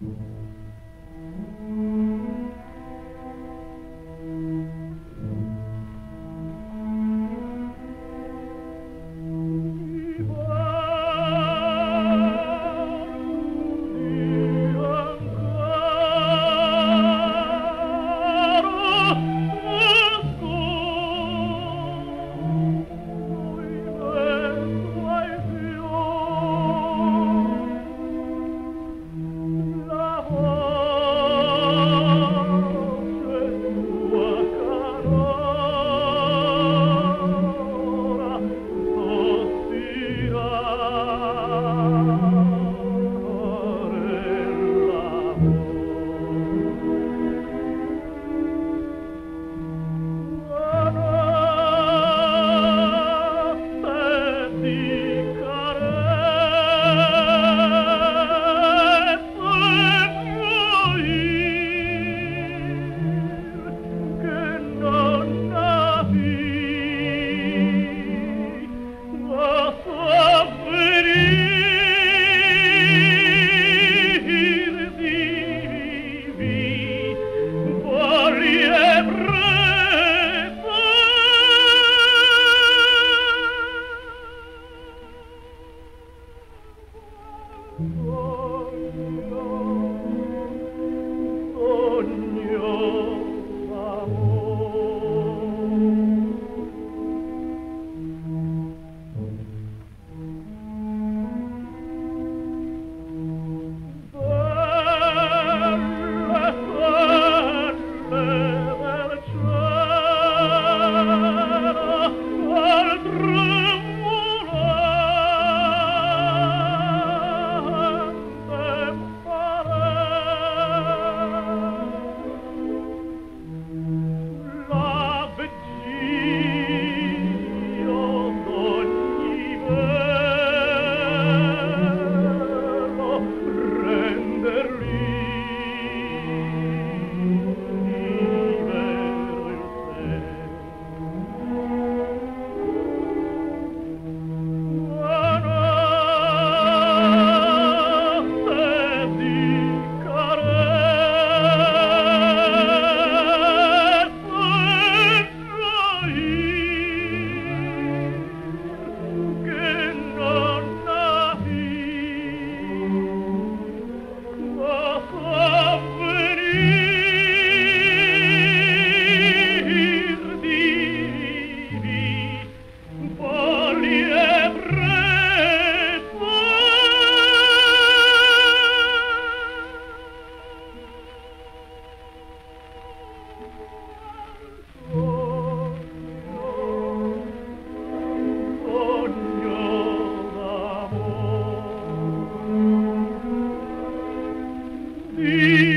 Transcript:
Mm-hmm. Oh, my God. be